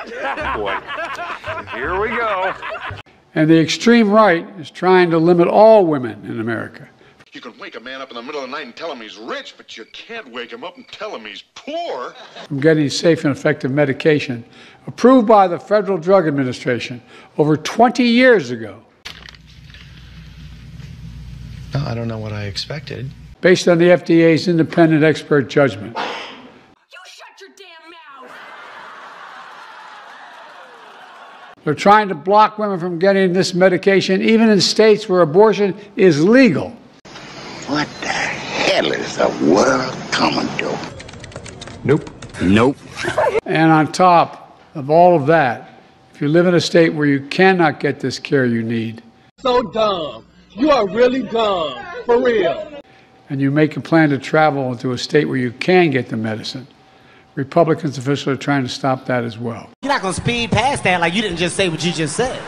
Boy, here we go. And the extreme right is trying to limit all women in America. You can wake a man up in the middle of the night and tell him he's rich, but you can't wake him up and tell him he's poor. from getting safe and effective medication approved by the Federal Drug Administration over 20 years ago, No, I don't know what I expected. based on the FDA's independent expert judgment. They're trying to block women from getting this medication, even in states where abortion is legal. What the hell is the world coming to? Nope. Nope. And on top of all of that, if you live in a state where you cannot get this care you need, so dumb. You are really dumb. For real. and you make a plan to travel into a state where you can get the medicine, Republicans officials are trying to stop that as well. You're not going to speed past that like you didn't just say what you just said.